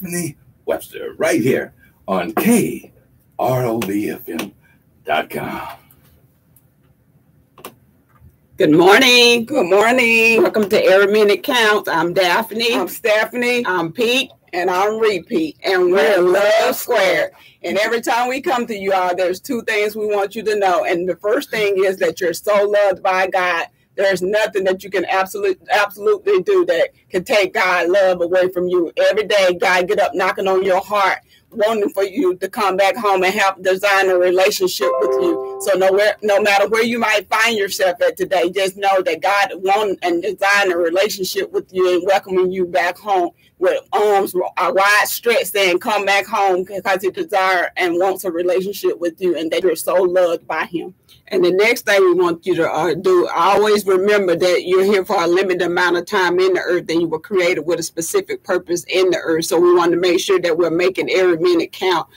Daphanie Webster right here on KROBFM.com. Good morning. Good morning. Welcome to Every Minute Counts. I'm Daphanie. I'm Stephanie. I'm Pete. And I'm Repeat. And we're Love Squared. And every time we come to you all, there's two things we want you to know. And the first thing is that you're so loved by God. There's nothing that you can absolutely absolutely do that can take God love away from you. Every day, God get up knocking on your heart wanting for you to come back home and help design a relationship with you. So nowhere, no matter where you might find yourself at today, just know that God wants and design a relationship with you and welcoming you back home with arms uh, wide stretched saying come back home because he desires and wants a relationship with you and that you're so loved by him. And the next thing we want you to uh, do, always remember that you're here for a limited amount of time in the earth and you were created with a specific purpose in the earth. So we want to make sure that we're making every minute count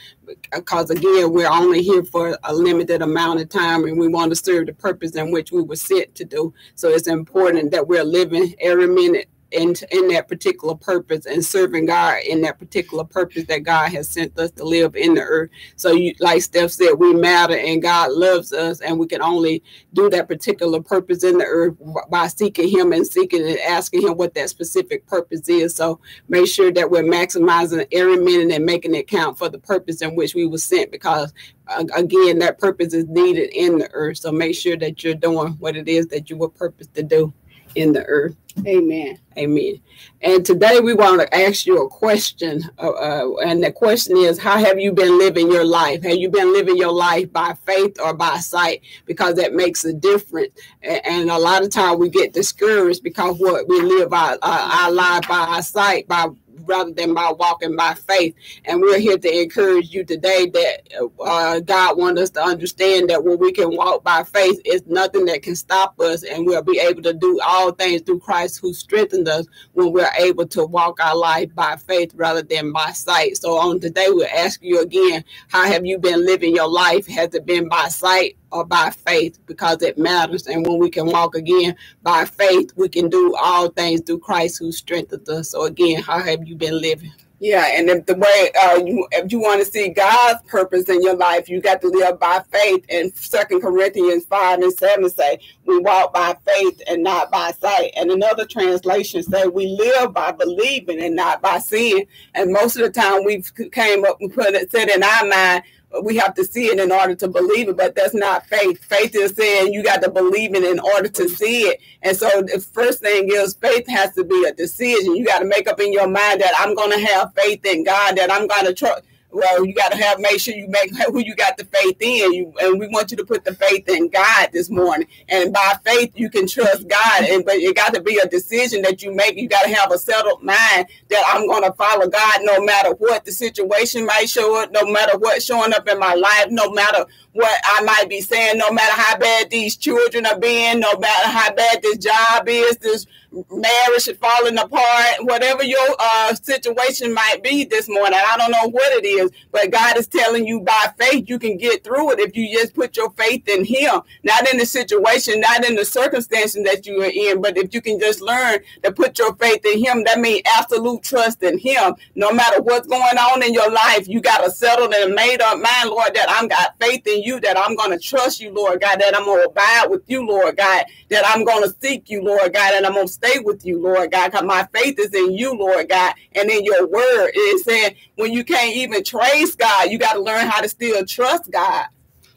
because again, we're only here for a limited amount of time and we want to serve the purpose in which we were sent to do. So it's important that we're living every minute in, in that particular purpose and serving God in that particular purpose that God has sent us to live in the earth. So, you, like Steph said, we matter and God loves us, and we can only do that particular purpose in the earth by seeking Him and seeking and asking Him what that specific purpose is. So, make sure that we're maximizing every minute and making it count for the purpose in which we were sent because uh, again, that purpose is needed in the earth. So make sure that you're doing what it is that you were purposed to do in the earth. Amen. Amen. And today we want to ask you a question. Uh, uh, and the question is How have you been living your life? Have you been living your life by faith or by sight? Because that makes a difference. And, and a lot of time we get discouraged because what we live our, our, our life by our sight, by rather than by walking by faith. And we're here to encourage you today that uh, God wants us to understand that when we can walk by faith, it's nothing that can stop us, and we'll be able to do all things through Christ who strengthened us when we're able to walk our life by faith rather than by sight. So on today, we'll ask you again, how have you been living your life? Has it been by sight or by faith because it matters. And when we can walk again by faith, we can do all things through Christ who strengthens us. So again, how have you been living? Yeah, and if the way uh, you, if you want to see God's purpose in your life, you got to live by faith. And Second Corinthians five and seven say, "We walk by faith and not by sight." And another translation say, "We live by believing and not by seeing." And most of the time, we came up and put it said in our mind, we have to see it in order to believe it, but that's not faith. Faith is saying you got to believe it in order to see it. And so the first thing is faith has to be a decision. You got to make up in your mind that I'm going to have faith in God, that I'm going to trust well, you got to have make sure you make who you got the faith in. You and we want you to put the faith in God this morning. And by faith, you can trust God. And but it got to be a decision that you make. You got to have a settled mind that I'm going to follow God no matter what the situation might show up, no matter what showing up in my life, no matter what I might be saying, no matter how bad these children are being, no matter how bad this job is, this marriage is falling apart, whatever your uh, situation might be this morning. I don't know what it is, but God is telling you by faith you can get through it if you just put your faith in Him, not in the situation, not in the circumstances that you are in, but if you can just learn to put your faith in Him, that means absolute trust in Him. No matter what's going on in your life, you got a settled and made up mind, Lord, that I'm got faith in you, that I'm going to trust you, Lord God, that I'm going to abide with you, Lord God, that I'm going to seek you, Lord God, and I'm going to stay with you, Lord God, because my faith is in you, Lord God, and in your word. It saying when you can't even trace God, you got to learn how to still trust God.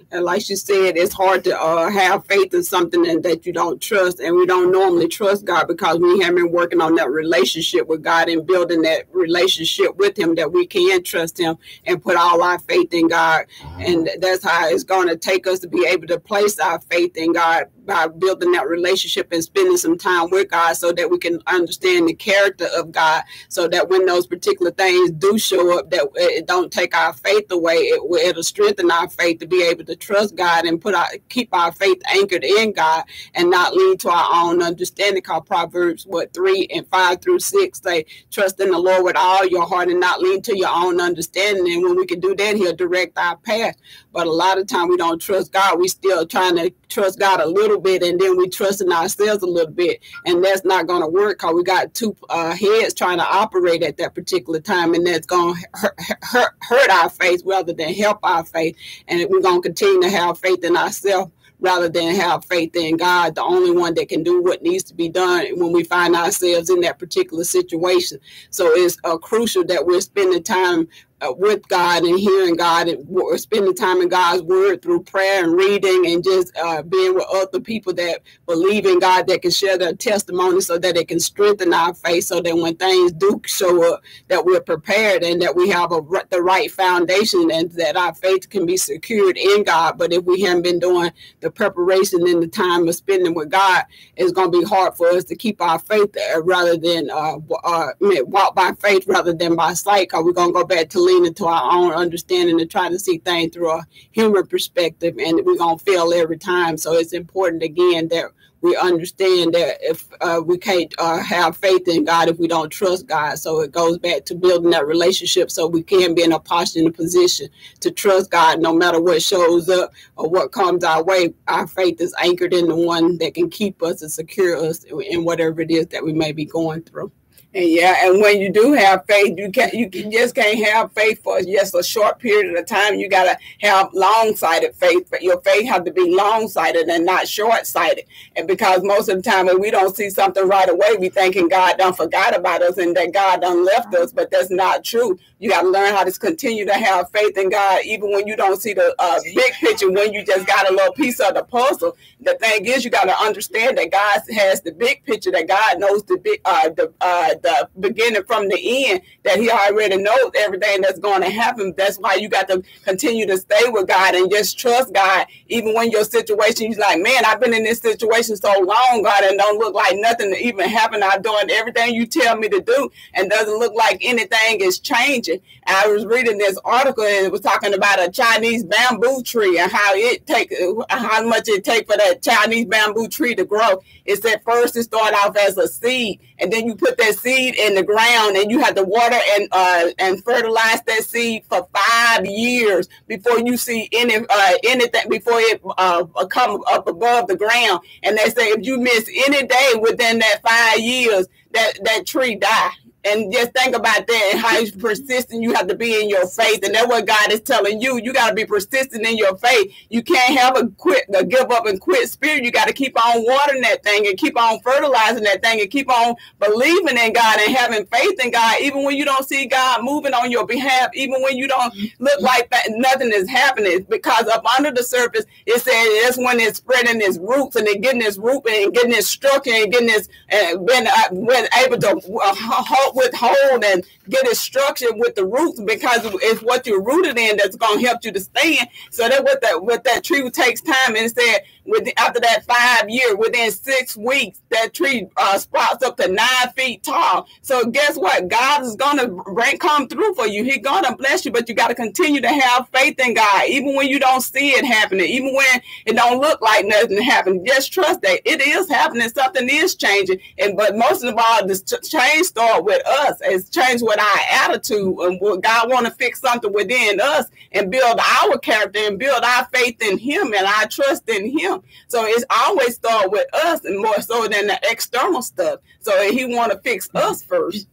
And like she said, it's hard to uh, have faith in something that you don't trust. And we don't normally trust God because we haven't been working on that relationship with God and building that relationship with Him that we can trust Him and put all our faith in God. And that's how it's going to take us to be able to place our faith in God by building that relationship and spending some time with God so that we can understand the character of God so that when those particular things do show up that it don't take our faith away. It, it'll strengthen our faith to be able to trust God and put our keep our faith anchored in God and not lean to our own understanding. Called Proverbs what three and five through six say trust in the Lord with all your heart and not lean to your own understanding. And when we can do that he'll direct our path. But a lot of time we don't trust God. We still trying to trust God a little little bit and then we trust in ourselves a little bit. And that's not going to work because we got two uh, heads trying to operate at that particular time. And that's going to hurt, hurt, hurt our faith rather than help our faith. And we're going to continue to have faith in ourselves rather than have faith in God, the only one that can do what needs to be done when we find ourselves in that particular situation. So it's uh, crucial that we're spending time uh, with God and hearing God and spending time in God's word through prayer and reading and just uh, being with other people that believe in God that can share their testimony so that it can strengthen our faith so that when things do show up that we're prepared and that we have a, the right foundation and that our faith can be secured in God. But if we haven't been doing the preparation and the time of spending with God, it's going to be hard for us to keep our faith there rather than uh, uh, walk by faith rather than by sight because we're going to go back to lean into our own understanding and try to see things through a human perspective, and we're gonna fail every time. So it's important again that we understand that if uh, we can't uh, have faith in God if we don't trust God. So it goes back to building that relationship so we can be in a posture in a position to trust God no matter what shows up or what comes our way. Our faith is anchored in the one that can keep us and secure us in whatever it is that we may be going through. And yeah, and when you do have faith, you can you can just can't have faith for just a short period of time. You gotta have long sighted faith, but your faith have to be long sighted and not short sighted. And because most of the time when we don't see something right away, we thinking God done forgot about us and that God done left us, but that's not true. You got to learn how to continue to have faith in God, even when you don't see the uh, big picture. When you just got a little piece of the puzzle, the thing is, you got to understand that God has the big picture. That God knows the big, uh, the uh, the beginning from the end. That He already knows everything that's going to happen. That's why you got to continue to stay with God and just trust God, even when your situation. You're like, man, I've been in this situation so long, God, and don't look like nothing even happened. I'm doing everything you tell me to do, and doesn't look like anything is changing I was reading this article and it was talking about a Chinese bamboo tree and how it take how much it take for that Chinese bamboo tree to grow. It said first it started off as a seed, and then you put that seed in the ground and you have to water and uh, and fertilize that seed for five years before you see any uh, anything before it uh, come up above the ground. And they say if you miss any day within that five years, that that tree die and just think about that and how persistent you have to be in your faith. And that's what God is telling you. You got to be persistent in your faith. You can't have a quit, a give up and quit spirit. You got to keep on watering that thing and keep on fertilizing that thing and keep on believing in God and having faith in God, even when you don't see God moving on your behalf, even when you don't look like that, nothing is happening. Because up under the surface, it says when it's spreading its roots and it getting its root and getting its structure and getting its, uh, been, uh, able to uh, hold withhold and get it structured with the roots because it's what you're rooted in that's going to help you to stand. So that what that what that tree takes time and said with after that five year, within six weeks, that tree uh, sprouts up to nine feet tall. So guess what? God is gonna bring come through for you. He's gonna bless you, but you got to continue to have faith in God, even when you don't see it happening, even when it don't look like nothing happened. Just trust that it is happening. Something is changing, and but most of all, this change start with us. It's change with our attitude, and what God want to fix something within us and build our character and build our faith in Him and our trust in Him. So it's always start with us and more so than the external stuff. So he want to fix us first.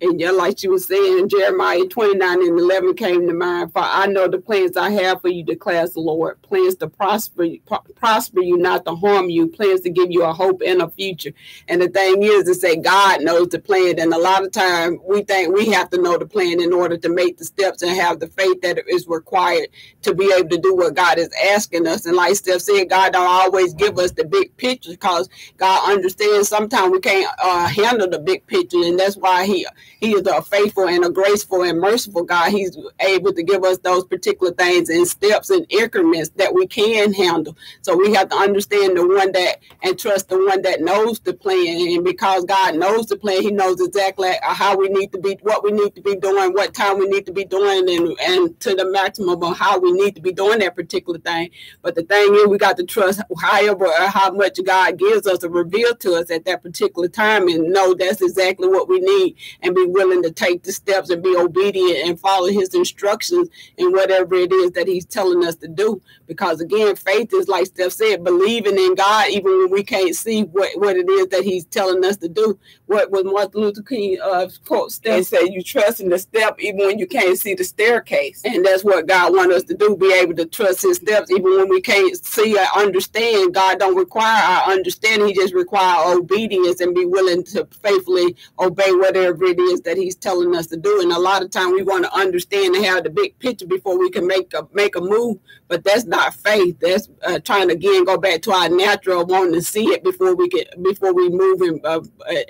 And yeah, like you were saying, Jeremiah 29 and 11 came to mind. For I know the plans I have for you, declares the Lord. Plans to prosper, prosper you, not to harm you. Plans to give you a hope and a future. And the thing is to say God knows the plan. And a lot of time we think we have to know the plan in order to make the steps and have the faith that is required to be able to do what God is asking us. And like Steph said, God don't always give us the big picture because God understands sometimes we can't uh, handle the big picture. And that's why he he is a faithful and a graceful and merciful God. He's able to give us those particular things in steps and increments that we can handle. So we have to understand the one that and trust the one that knows the plan. And because God knows the plan, He knows exactly how we need to be, what we need to be doing, what time we need to be doing, and and to the maximum of how we need to be doing that particular thing. But the thing is, we got to trust however or how much God gives us to reveal to us at that particular time, and know that's exactly what we need, and be willing to take the steps and be obedient and follow his instructions in whatever it is that he's telling us to do. Because again, faith is like Steph said, believing in God even when we can't see what, what it is that he's telling us to do. What was Martin Luther King uh, quote Steph said, you trust in the step even when you can't see the staircase. And that's what God wants us to do, be able to trust his steps even when we can't see or understand. God don't require our understanding. He just require obedience and be willing to faithfully obey whatever it is that he's telling us to do. And a lot of time we want to understand and have the big picture before we can make a make a move. But that's not faith. That's uh, trying to again go back to our natural wanting to see it before we get before we move and uh,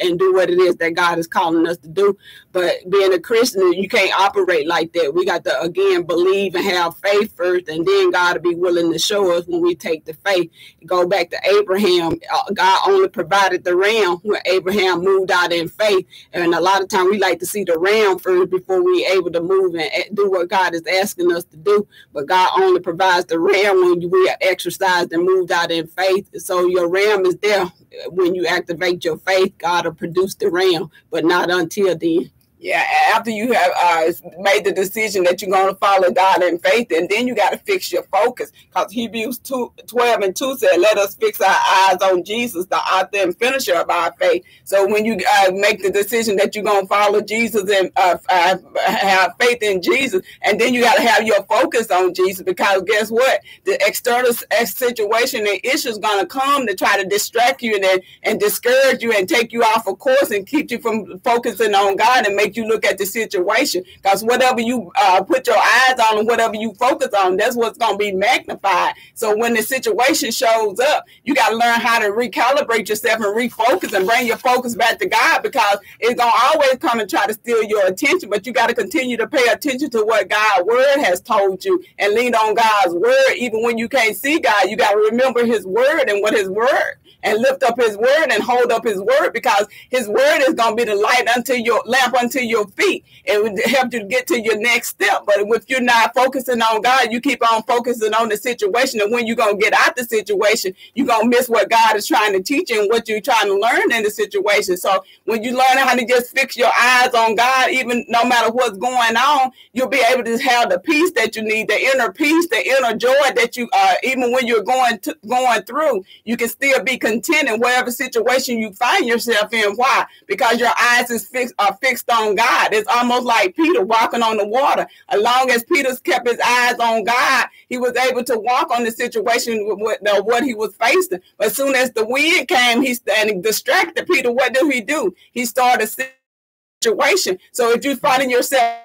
and do what it is that God is calling us to do. But being a Christian, you can't operate like that. We got to again believe and have faith first, and then God to be willing to show us when we take the faith. Go back to Abraham. Uh, God only provided the ram when Abraham moved out in faith, and a lot of time we like to see the ram first before we able to move and do what God is asking us to do. But God only provides the ram when we are exercised and moved out in faith. So your ram is there when you activate your faith. God will produce the ram, but not until then. Yeah, after you have uh, made the decision that you're going to follow God in faith, and then you got to fix your focus. Because Hebrews 2, 12 and 2 said, Let us fix our eyes on Jesus, the author and finisher of our faith. So when you uh, make the decision that you're going to follow Jesus and uh, uh, have faith in Jesus, and then you got to have your focus on Jesus, because guess what? The external situation and issues going to come to try to distract you and, and discourage you and take you off of course and keep you from focusing on God and make make you look at the situation because whatever you uh, put your eyes on and whatever you focus on, that's what's going to be magnified. So when the situation shows up, you got to learn how to recalibrate yourself and refocus and bring your focus back to God because it's going to always come and try to steal your attention. But you got to continue to pay attention to what God's word has told you and lean on God's word. Even when you can't see God, you got to remember his word and what his word and lift up his word and hold up his word because his word is going to be the light unto your lamp unto your feet. It would help you to get to your next step. But if you're not focusing on God, you keep on focusing on the situation. And when you're going to get out the situation, you're going to miss what God is trying to teach you and what you're trying to learn in the situation. So when you learn how to just fix your eyes on God, even no matter what's going on, you'll be able to have the peace that you need, the inner peace, the inner joy that you, uh, even when you're going to, going through, you can still be content in whatever situation you find yourself in. Why? Because your eyes is fixed are fixed on God. It's almost like Peter walking on the water. As long as Peter's kept his eyes on God, he was able to walk on the situation with what, what he was facing. But as soon as the wind came, he and distracted Peter. What did he do? He started situation. So if you're finding yourself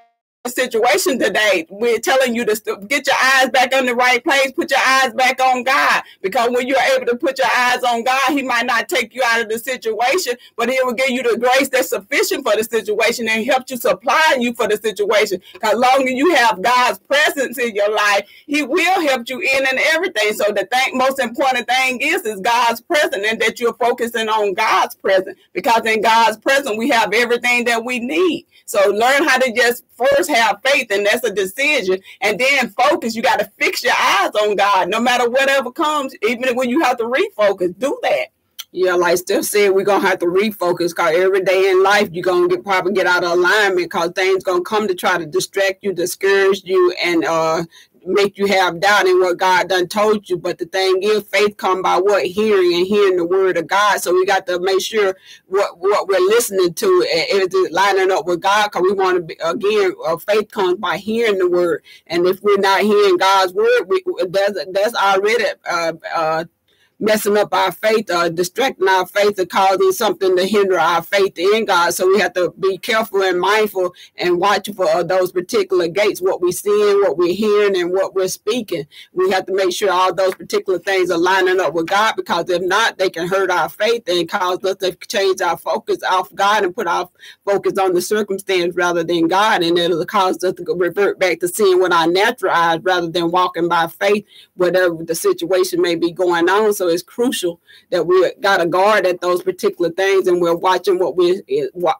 situation today. We're telling you to get your eyes back on the right place, put your eyes back on God. Because when you're able to put your eyes on God, He might not take you out of the situation, but He will give you the grace that's sufficient for the situation and help you supply you for the situation. Because long as you have God's presence in your life, He will help you in and everything. So the thing, most important thing is is God's presence and that you're focusing on God's presence. Because in God's presence, we have everything that we need. So learn how to just first have faith, and that's a decision. And then focus. You got to fix your eyes on God, no matter whatever comes. Even when you have to refocus, do that. Yeah, like Steph said, we're gonna have to refocus because every day in life you're gonna get probably get out of alignment because things gonna come to try to distract you, discourage you, and uh make you have doubt in what God done told you. But the thing is, faith come by what hearing and hearing the word of God. So we got to make sure what what we're listening to and is lining up with God. Because we want to be again, uh, faith comes by hearing the word. And if we're not hearing God's word, we, that's that's already uh, uh, messing up our faith or distracting our faith or causing something to hinder our faith in God. So we have to be careful and mindful and watch for those particular gates, what we're seeing, what we're hearing, and what we're speaking. We have to make sure all those particular things are lining up with God because if not, they can hurt our faith and cause us to change our focus off God and put our focus on the circumstance rather than God. And it'll cause us to revert back to seeing with our natural eyes rather than walking by faith, whatever the situation may be going on. So it's crucial that we got to guard at those particular things and we're watching what we're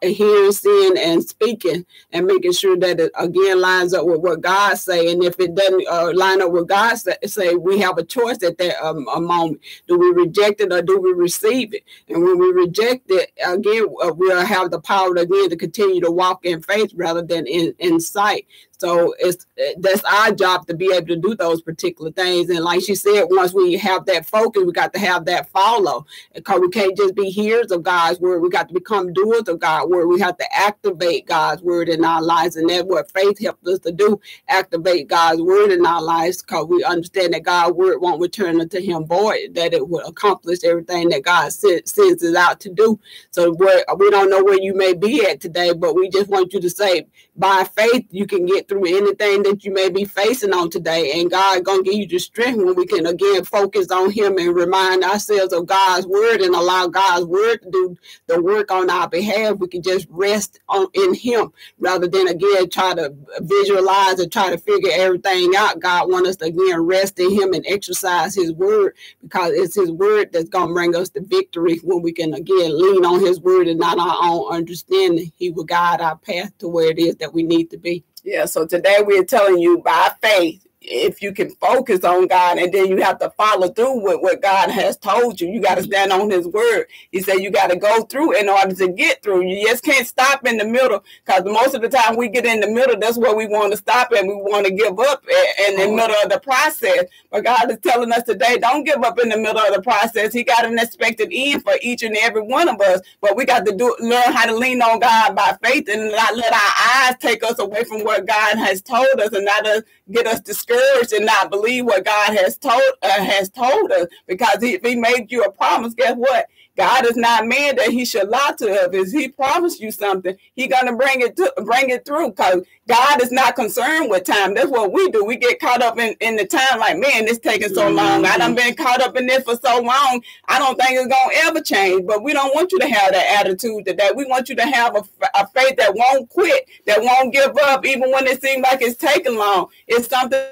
hearing, seeing, and speaking and making sure that it again lines up with what God say. And if it doesn't uh, line up with God say, say, we have a choice at that um, a moment. Do we reject it or do we receive it? And when we reject it, again, uh, we'll have the power again to continue to walk in faith rather than in, in sight. So it's that's our job to be able to do those particular things. And like she said, once we have that focus, we got to have that follow. Because we can't just be hearers of God's word. We got to become doers of God's word. We have to activate God's word in our lives. And that's what faith helps us to do, activate God's word in our lives, because we understand that God's word won't return unto him void, that it will accomplish everything that God sends it out to do. So we don't know where you may be at today, but we just want you to say, by faith, you can get through anything that you may be facing on today. And God gonna give you the strength when we can again focus on Him and remind ourselves of God's word and allow God's word to do the work on our behalf. We can just rest on in Him rather than again try to visualize and try to figure everything out. God want us to again rest in Him and exercise His word because it's His word that's gonna bring us the victory when we can again lean on His word and not our own understanding. He will guide our path to where it is that we need to be. Yeah, so today we're telling you by faith if you can focus on God and then you have to follow through with what God has told you. You got to mm-hmm. stand on his word. He said you got to go through in order to get through. You just can't stop in the middle because most of the time we get in the middle, that's where we want to stop and we want to give up in the middle of the process. But God is telling us today, don't give up in the middle of the process. He got an expected end for each and every one of us. But we got to do learn how to lean on God by faith and not let our eyes take us away from what God has told us and not get us discouraged discouraged and not believe what God has told uh, has told us. Because if He made you a promise, guess what? God is not man that He should lie to us. If He promised you something, He gonna bring it to bring it through. Because God is not concerned with time. That's what we do. We get caught up in, in the time, like man, it's taking so mm-hmm. long. I done been caught up in this for so long. I don't think it's gonna ever change. But we don't want you to have that attitude today. We want you to have a, a faith that won't quit, that won't give up, even when it seems like it's taking long. It's something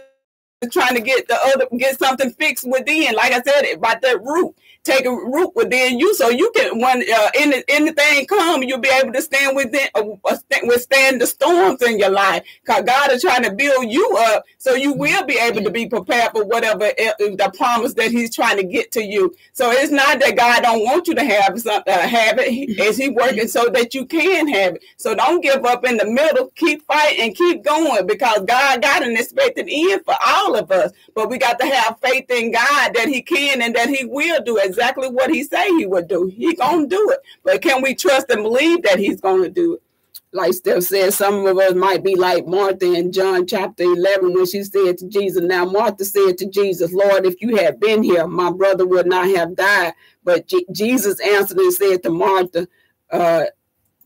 trying to get the other get something fixed within. Like I said, about that root take a root within you, so you can when uh, any, anything come, you'll be able to stand within uh, uh withstand the storms in your life. Cause God is trying to build you up, so you will be able to be prepared for whatever uh, the promise that He's trying to get to you. So it's not that God don't want you to have something, uh, have it. Is He working so that you can have it? So don't give up in the middle. Keep fighting keep going because God got an expected end for all of us. But we got to have faith in God that He can and that He will do it exactly what he say he would do. He gonna do it. But can we trust and believe that he's gonna do it? Like Steph said, some of us might be like Martha in John chapter 11 when she said to Jesus, Now Martha said to Jesus, Lord, if you had been here, my brother would not have died. But G- Jesus answered and said to Martha, uh,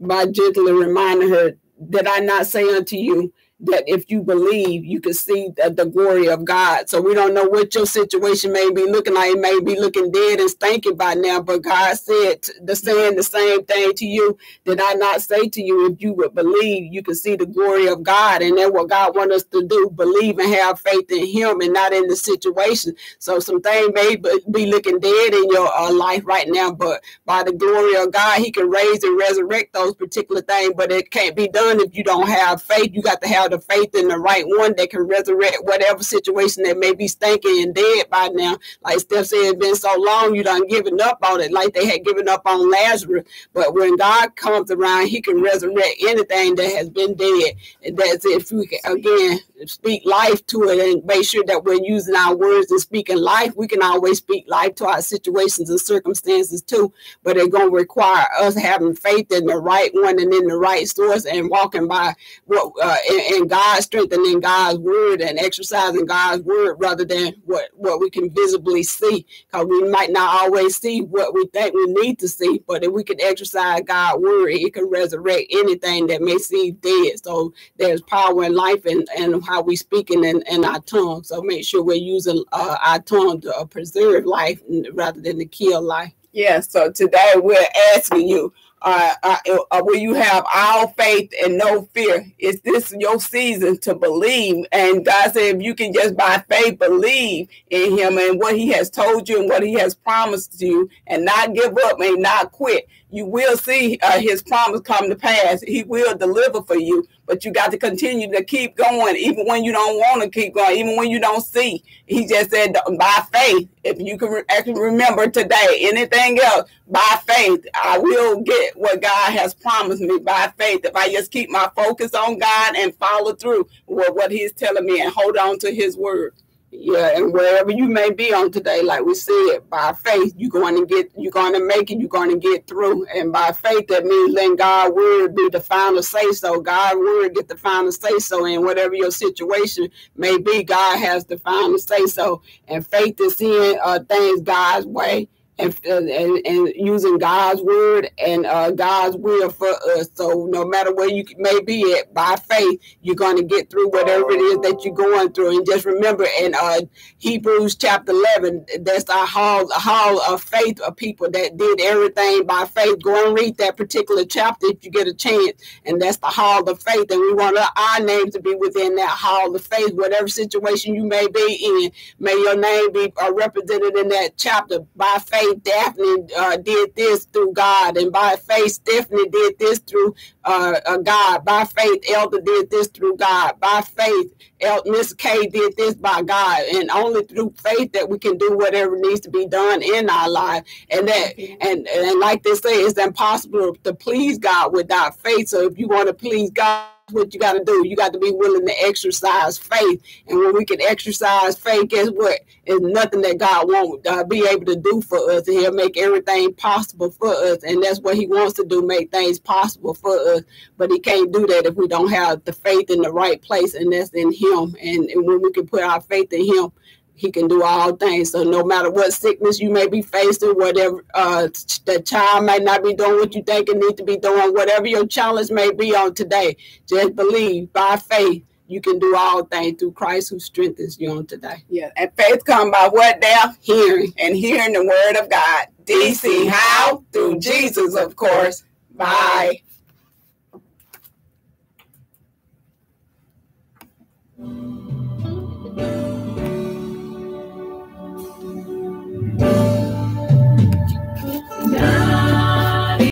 by gently reminding her, Did I not say unto you that if you believe, you can see the, the, glory of God. So we don't know what your situation may be looking like. It may be looking dead and stinking by now, but God said the saying the same thing to you. Did I not say to you, if you would believe, you can see the glory of God, and that's what God wants us to do: believe and have faith in Him, and not in the situation. So some things may be looking dead in your uh, life right now, but by the glory of God, He can raise and resurrect those particular things. But it can't be done if you don't have faith. You got to have have the faith in the right one that can resurrect whatever situation that may be stinking and dead by now. Like Steph said, it's been so long, you done given up on it, like they had given up on Lazarus. But when God comes around, he can resurrect anything that has been dead. And that's if we can, again, speak life to it and make sure that we're using our words and speaking life. We can always speak life to our situations and circumstances too, but it's going to require us having faith in the right one and in the right source and walking by what uh, and God strengthening God's word and exercising God's word rather than what what we can visibly see. Because we might not always see what we think we need to see, but if we can exercise God's word, it can resurrect anything that may seem dead. So there's power in life and and how we speaking in, in our tongue. So make sure we're using uh, our tongue to uh, preserve life rather than to kill life. Yeah, so today we're asking you, uh, uh, uh, will you have all faith and no fear? Is this your season to believe? And God said, if you can just by faith believe in Him and what He has told you and what He has promised you, and not give up and not quit, you will see uh, His promise come to pass. He will deliver for you but you got to continue to keep going, even when you don't want to keep going, even when you don't see. He just said, by faith, if you can actually remember today, anything else, by faith, I will get what God has promised me by faith. If I just keep my focus on God and follow through with what He's telling me and hold on to His word. Yeah, and wherever you may be on today, like we said, by faith, you're going to get, you're going to make it, you're going to get through. And by faith, that means letting God's word be the final say so. God's word get the final say so. And whatever your situation may be, God has the final say so. And faith is seeing uh, things God's way and, and, and using God's word and uh, God's will for us. So no matter where you may be at, by faith, you're going to get through whatever it is that you're going through. And just remember, in uh, Hebrews chapter 11, that's our hall, hall of faith of people that did everything by faith. Go and read that particular chapter if you get a chance. And that's the hall of faith. And we want our name to be within that hall of faith, whatever situation you may be in. May your name be uh, represented in that chapter by faith faith, Daphanie uh, did this through God, and by faith, Stephanie did this through uh, uh, God. By faith, Elder did this through God. By faith, El- Miss K did this by God, and only through faith that we can do whatever needs to be done in our life. And that, and and like they say, it's impossible to please God without faith. So if you want to please God what you got to do. You got to be willing to exercise faith. And when we can exercise faith, guess what? It's nothing that God won't uh, be able to do for us. And He'll make everything possible for us. And that's what He wants to do, make things possible for us. But He can't do that if we don't have the faith in the right place, and that's in Him. And, and when we can put our faith in Him, he can do all things. So no matter what sickness you may be facing, whatever uh, the child might not be doing what you think it needs to be doing, whatever your challenge may be on today, just believe by faith you can do all things through Christ who strengthens you on today. Yeah, and faith come by what now? Hearing. And hearing the word of God. DC, how? Through Jesus, of course. Bye. Bye.